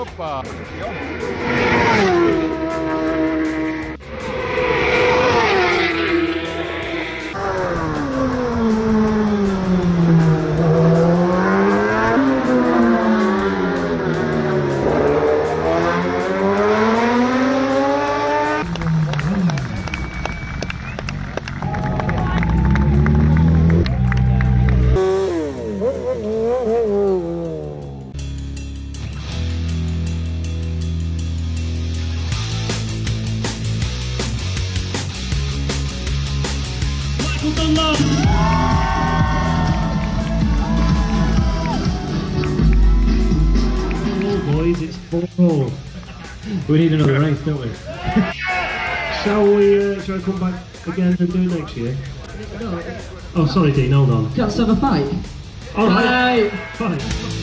Opa! Oh, boys, it's four. We need another race, don't we? Shall we, uh, shall we come back again and do it next year? Oh, sorry, Dean, hold on. Let's have a fight. All right. Fine.